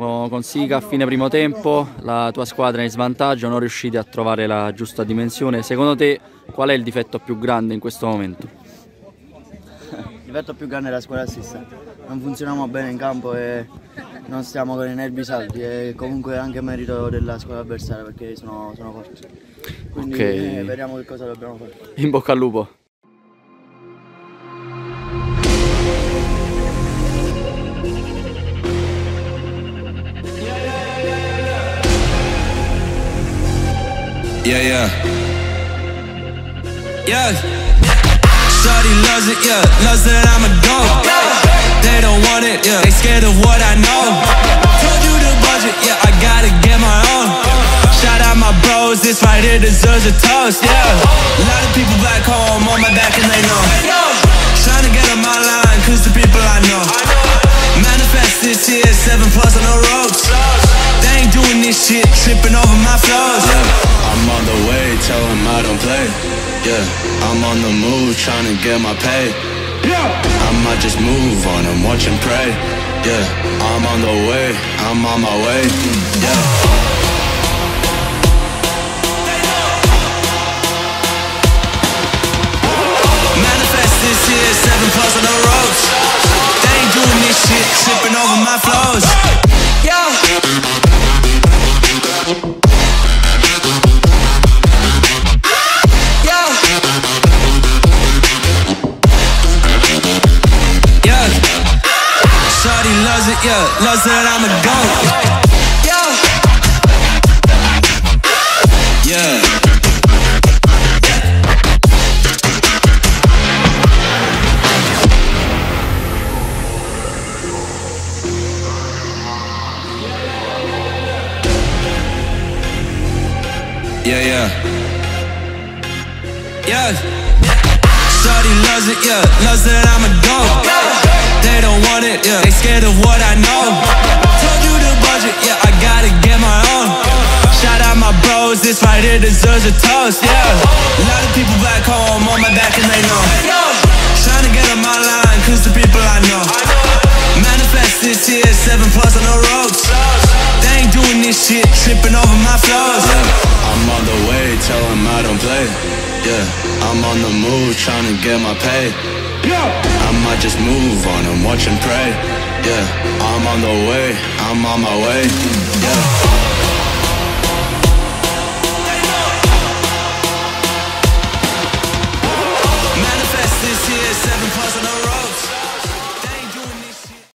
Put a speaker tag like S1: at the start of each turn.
S1: Fonsica a fine primo tempo, la tua squadra è in svantaggio, non riuscite a trovare la giusta dimensione. Secondo te qual è il difetto più grande in questo momento?
S2: Il difetto più grande è la squadra stessa. Non funzioniamo bene in campo e non stiamo con i nervi saldi e comunque anche merito della squadra avversaria perché sono, sono forti. Quindi
S1: Ok.
S2: eh, vediamo che cosa dobbiamo fare.
S1: In bocca al lupo.
S3: Yeah, yeah. Yeah. Shorty loves it, yeah. Loves that I'm a dog. They don't want it, yeah. They scared of what I know. Told you the budget, yeah. I gotta get my own. Shout out my bros, this right here deserves a toast, yeah. A lot of people back home on my back and they know. Shit, tripping over my flows. Yeah. I'm on the way, tell 'em I don't play. Yeah, I'm on the move, trying to get my pay. Yeah, I might just move on and watch and pray. Yeah, I'm on the way, I'm on my way. Yeah. Manifest this year, seven plus on the ropes. They ain't doing this shit, tripping over my flows. Yeah. Loves that I'm a goat. Yeah. Yeah. Yeah, yeah. Yeah. Shorty loves it, yeah. Loves that I'm a dog. They don't want it, yeah. They scared of what I know. Told you the budget, yeah. I gotta get my own. Shout out my bros, this right here deserves a toast, yeah. A lot of people back home on my back and they know. Trying to get on my line, cause the people I know. Manifest this year, seven plus on the ropes. They ain't doing this shit, tripping over my flows. I'm on the way, tell 'em I don't play. Yeah, I'm on the move, trying to get my pay. I might just move on and watch and pray. Yeah, I'm on the way, I'm on my way. Yeah.